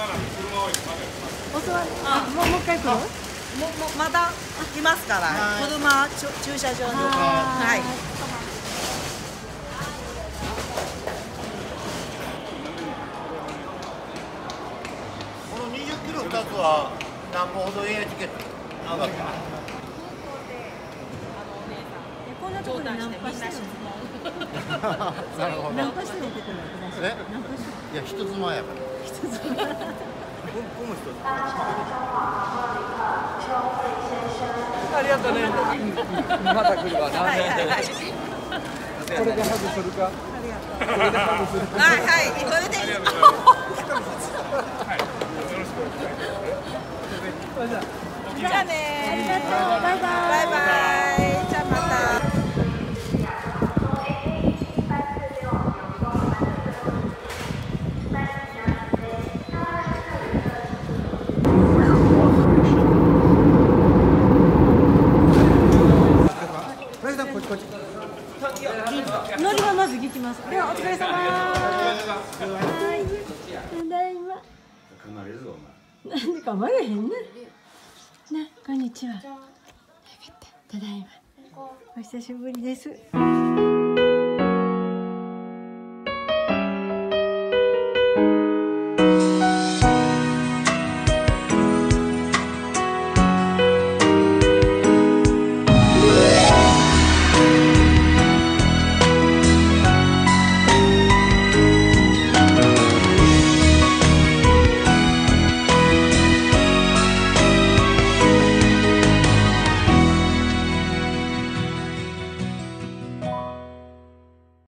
もうもう一回来る？ももまだいますから。車駐車場にはい。この20キロ2つは何本ほどエアチケット上がったこんなところでナンパしてナンパしてるってことえ？ナンパしていや一つ前やからありがとうね。また来るわな。はいはいはいこれでハグするか。ありがとうこれでハグするか。はいはいこれではいよろしくお願いしますじゃあねありがとうバイバイバイバイっちこっち。のりはまず聞きます。ではお疲れ様。はい。ただいま。なんでかまれへんね。なこんにちは。ただいま。お久しぶりです